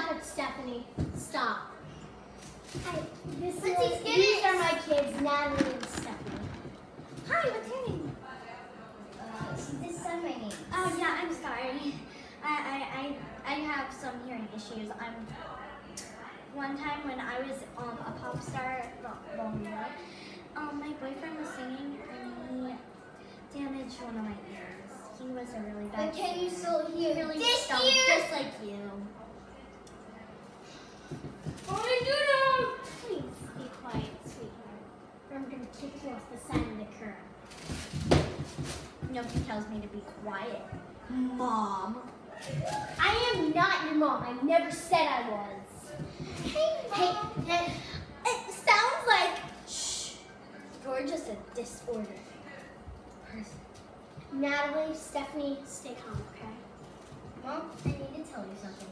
Stop it, Stephanie. Stop. Hi, this is, these it. are my kids, Natalie and Stephanie. Hi, what's your name? Uh, she just my name. Oh, yeah, I'm sorry. I, I, I, I have some hearing issues. I'm one time when I was um, a pop star, Romeo, um, my boyfriend was singing and he damaged one of my ears. He was a really bad. But can you still hear? Really this year. to be quiet. Mom. I am not your mom. I never said I was. Hey, Mom. Hey, it sounds like... Shh. You're just a disordered person. Natalie, Stephanie, stay calm, okay? Mom, I need to tell you something.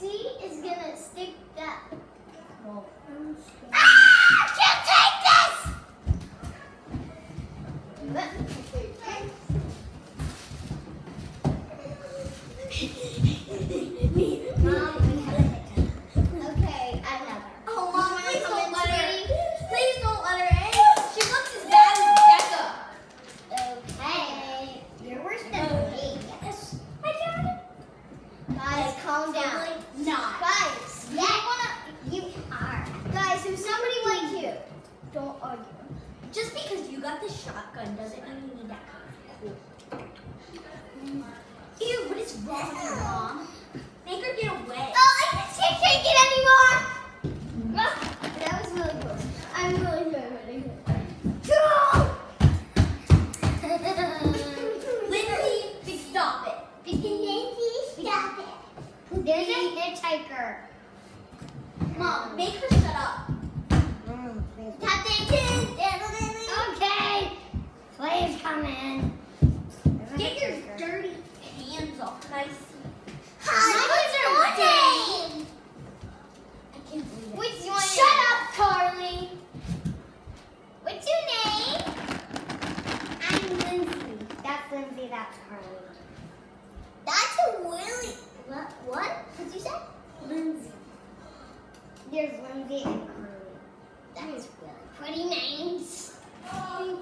C is gonna stick that... Well, take this! Mom, we have a hiccup. Okay, I have her. Oh, Mom, Wanna please come don't in, let her. sweetie? Please don't let her in. She looks as bad as Becca. Okay, you're worse than me. Yes, I got it. Guys, calm down. Totally not. Guys, you wanna, you are. Guys, if somebody like you, don't argue. Just because you got the shotgun doesn't mean you need that kind of cool. Ew, what is wrong with your mom? Make her get away. Oh, I just can't take it anymore. Ah, That was really close. I'm really sorry. Lindsay, big stop it. Stop it. There's a hitchhiker. Mom, make her shut up. Tap Okay. Please come in. Get your dirty hands off my seat. Hi, what's your name? I can't believe it. What's your Shut name? up, Carly. What's your name? I'm Lindsay. That's Carly. That's a Willie. What? What? What'd you say? Lindsay. There's Lindsay and Carly. That's really pretty names. Oh,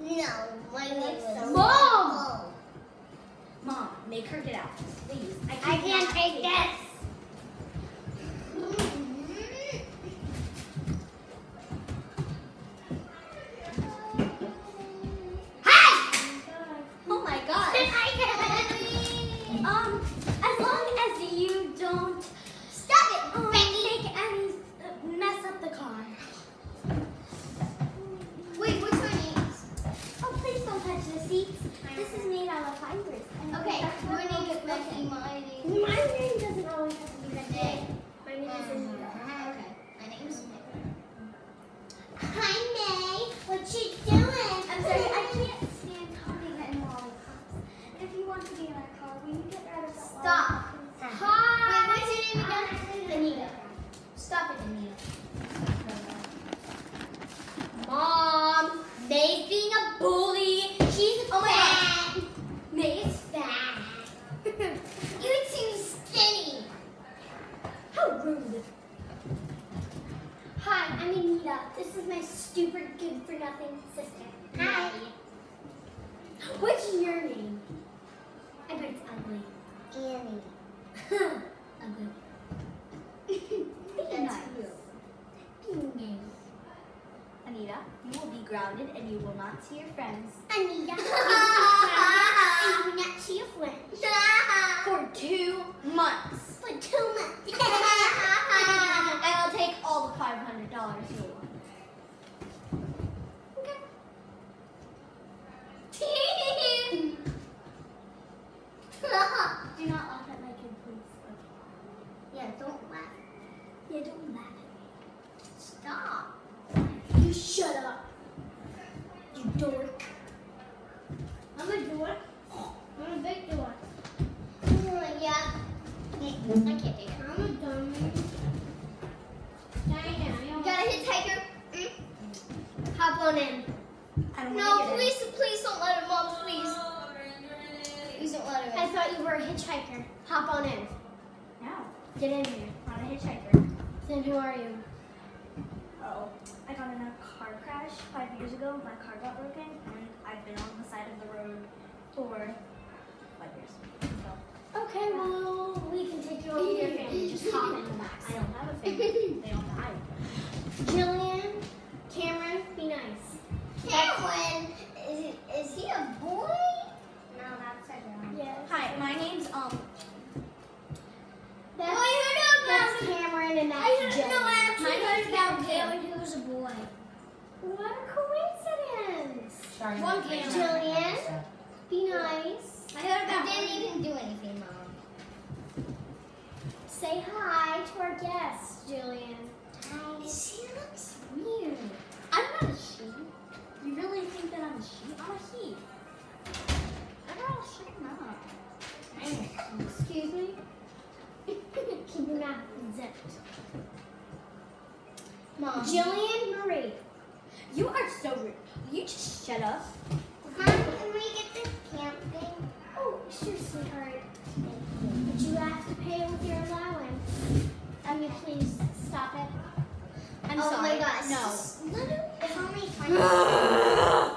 no, my name is Mom! Mom, make her get seats. This is Anita, you will be grounded and you will not see your friends Anita. you will not see your friends for two months. For two months. and I'll take all the five hundred dollars you want. Okay. Do not laugh at my kid, please. yeah, don't laugh. Yeah, don't laugh Stop. at me. Thought you were a hitchhiker. Hop on in. No, Get in here. not a hitchhiker. Then who are you? Oh, I got in a car crash five years ago. My car got broken, and I've been on the side of the road for five years. So Okay, well, we can take you over to your family. Just hop in the back. I don't have a family. they all died. Jillian, Cameron, be nice. Cameron, is, is he a boy? No, that's a girl. Yes. Hi, my name's um. That's, Oh, I heard that's about Cameron and I that's heard, no, Jillian. actually, My I name's heard about Gabrielle. Cameron. He was starting One to make can. sense. Jillian? Be nice. I heard I about didn't even do anything, Mom. Say hi to our guests, Jillian. Hi. She looks weird. I'm not a she. You really think that I'm a she? I'm a he. I'm not a she, not. Excuse me? Keep your mouth zipped. Mom. Jillian Marie. You are so rude. Will you just shut up? Mom, can we get this camping? Oh, sure, sweetheart. But you have to pay with your allowance. Um, you please stop it? I'm oh sorry. Oh my gosh. No. It's only 20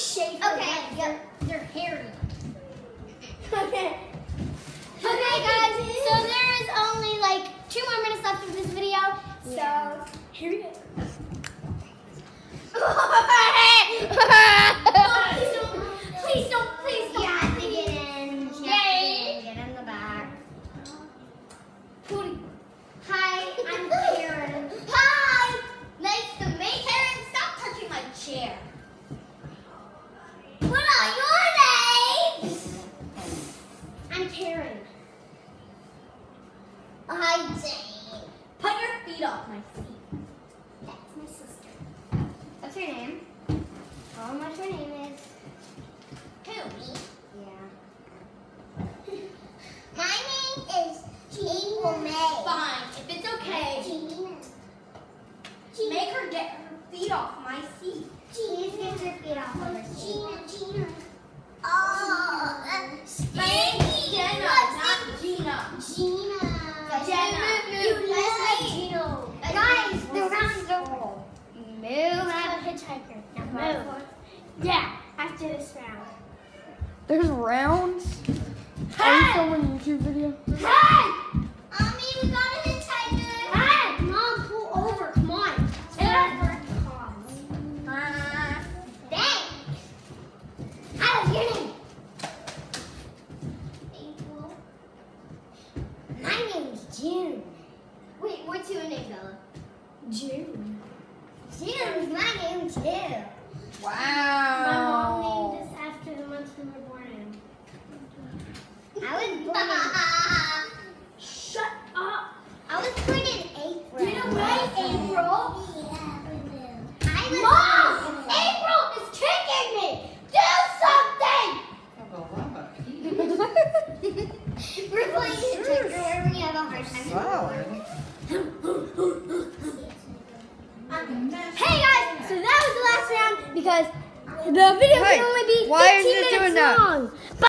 shave Okay, yep. They're hairy. Okay. Okay, guys. So there is only like two more minutes left of this video. So here we go. please don't, please don't, please don't. You have to get in. You have to Yay. get in the back. Cody. Hi, I'm Karen. Hi. Nice to meet you. Karen, stop touching my chair. What are your names? I'm Karen. Hi, Jane. Put your feet off my seat. That's my sister. What's her name? Tell them what her name is. Who, me? Yeah. My name is April May. Fine, if it's okay, Gina. make her get her feet off my seat. Please get your feet off of her Gina, Gina. Oh, uh, Spanky. Jenna, not Gina. Gina. Jenna. You like Gino. Guys, the rounds are Move. Move. I'm a hitchhiker. Now move. Yeah, after this round. There's rounds? Are you Hey! filming a YouTube video? Hey!